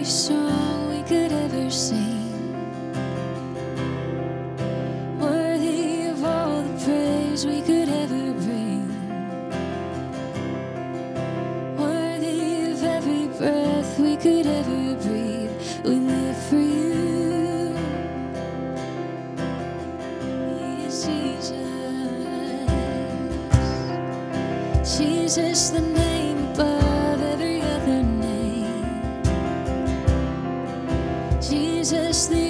every song we could ever sing. Worthy of all the praise we could ever bring. Worthy of every breath we could ever breathe. We live for you. Yes, Jesus. Jesus, the name. foolishly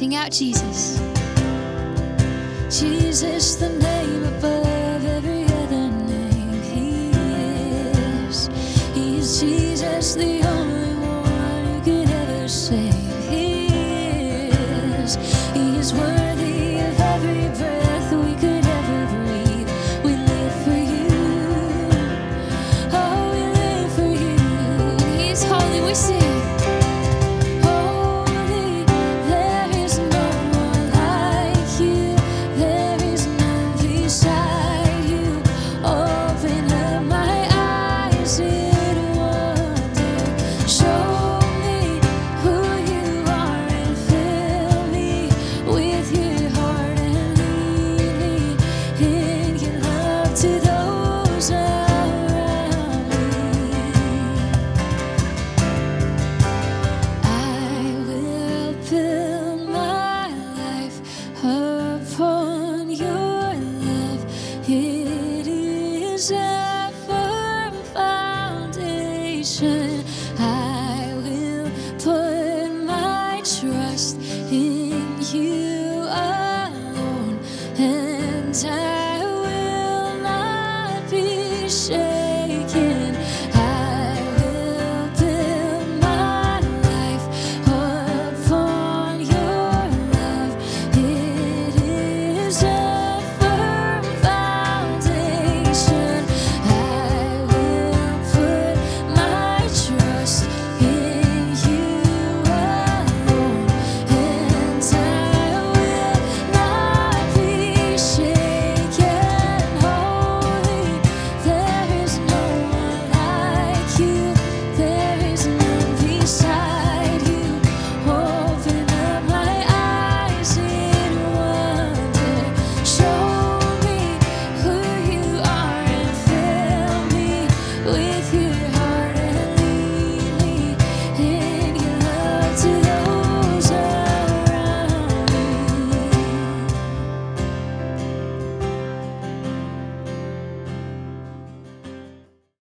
Sing out, Jesus. Jesus, the name above every other name, He is. He is Jesus, the only one who could ever save. He is. He is worthy of every breath we could ever breathe. We live for You. Oh, we live for You. He is holy. We sing. I will put my trust in you alone.